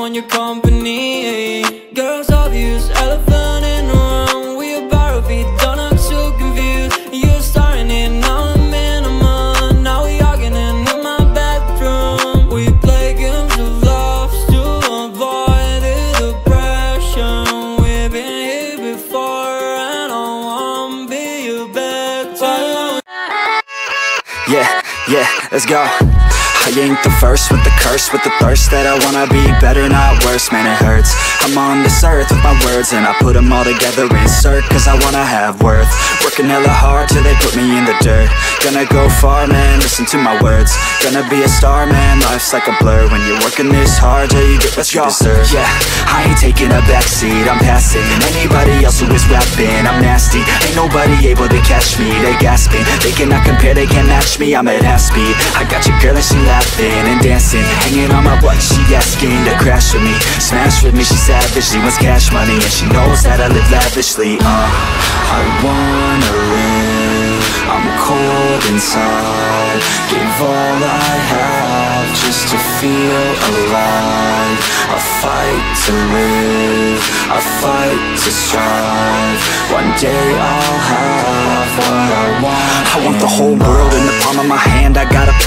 want your company. Girls obvious, elephant in the room. We a borrow feet, don't act so confused. You're starting it, now I'm in a. Now we arguing in my bedroom. We play games of love to avoid the depression. We've been here before, and I won't be your better. Yeah, yeah, let's go. I ain't the first with the curse, with the thirst that I wanna be better, not worse, man it hurts. I'm on this earth with my words and I put them all together, insert, cause I wanna have worth. Working hella hard till they put me in the dirt Gonna go far, man, listen to my words. Gonna be a star, man, life's like a blur When you're working this hard. Till you get what you deserve. Yeah, I ain't taking a backseat, I'm passing. Anybody else who is rapping, I'm nasty. Ain't nobody able to catch me, they gasping. They cannot compare, they can't match me, I'm at half speed. I got your girl and she laughing and dancing. Hanging on my butt, she asking to crash with me. Smash with me, she savage, she wants cash money And she knows that I live lavishly, uh I wanna live, cold inside. Give all I have just to feel alive. I fight to live, I fight to strive. One day I'll have what I want. I want the whole world in the palm of my hand, I got a plan